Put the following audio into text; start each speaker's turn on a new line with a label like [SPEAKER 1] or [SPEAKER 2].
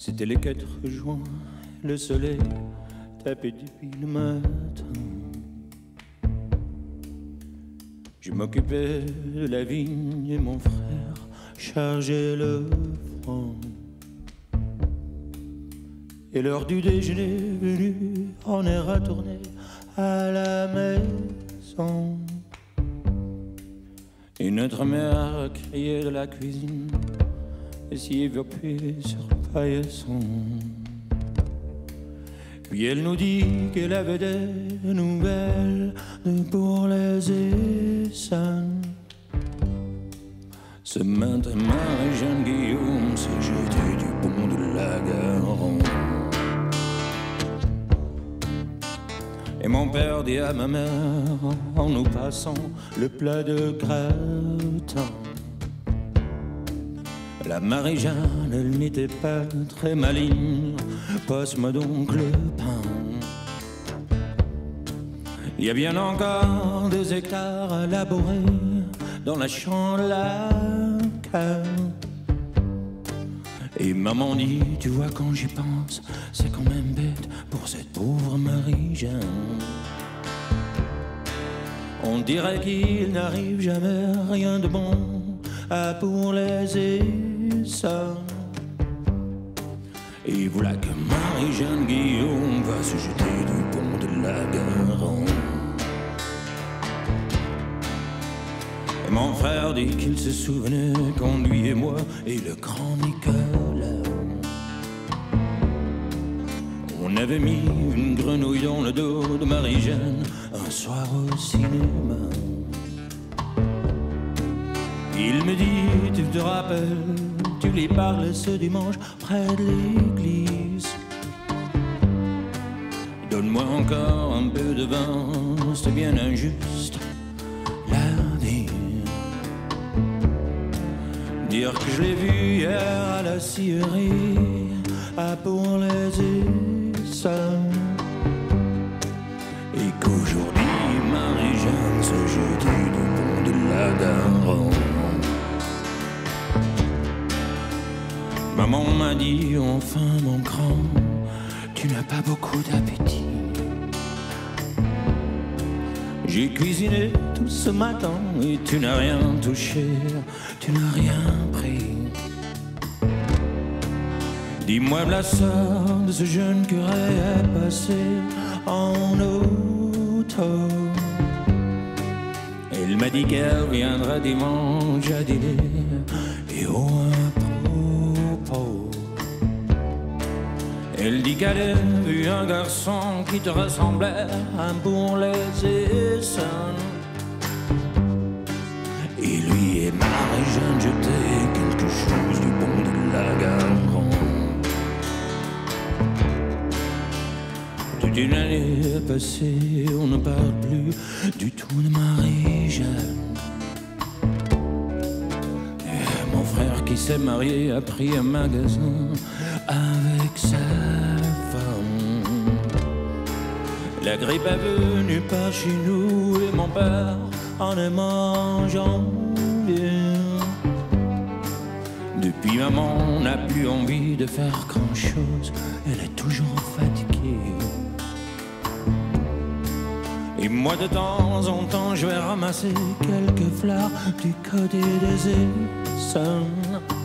[SPEAKER 1] C'était les 4 juin, le soleil tapait depuis le matin. Je m'occupais de la vigne et mon frère chargeait le front. Et l'heure du déjeuner venu, on est retourné à la maison. Et notre mère criait de la cuisine et s'y évacuait sur le Puis elle nous dit qu'elle avait des nouvelles de pour les Essonnes. Ce matin, Marie-Jeanne Guillaume s'est jetée du pont de la Garonne. Et mon père dit à ma mère, en nous passant le plat de gratin. La Marie-Jeanne, elle n'était pas très maligne, passe-moi donc le pain. Il y a bien encore des hectares à labourer dans la chambre la. Et maman dit, tu vois quand j'y pense, c'est quand même bête pour cette pauvre Marie-Jeanne. On dirait qu'il n'arrive jamais rien de bon à pour les Et voilà que Marie-Jeanne Guillaume va se jeter du pont de la Garonne. Et mon frère dit qu'il se souvenait qu'on lui et moi et le grand Nicolas. On avait mis une grenouille dans le dos de Marie-Jeanne un soir au cinéma. Il me dit, tu te rappelles, lui parles ce dimanche près de l'église. Donne-moi encore un peu de vin, c'est bien injuste. La dire. Que je l'ai vu hier à la scierie, à pour les Essonnes. Maman m'a dit enfin mon grand, tu n'as pas beaucoup d'appétit. J'ai cuisiné tout ce matin et tu n'as rien touché, tu n'as rien pris. Dis-moi la de ce jeune curé est passé en auto. Elle m'a dit qu'elle viendra dimanche à dîner et au Elle dit qu'elle a vu un garçon qui te ressemblait un bon les Essonnes. Et lui et Marie-Jeanne jetaient quelque chose du pont de la Garonne. Toute une année passée, on ne parle plus du tout de Marie-Jeanne. Et qui s'est marié a pris un magasin avec sa femme. La grippe est venue par chez nous et mon père en est mangeant bien. Depuis maman n'a plus envie de faire grand chose, elle est toujours fatiguée. Et moi de temps en temps je vais ramasser quelques fleurs du côté des sun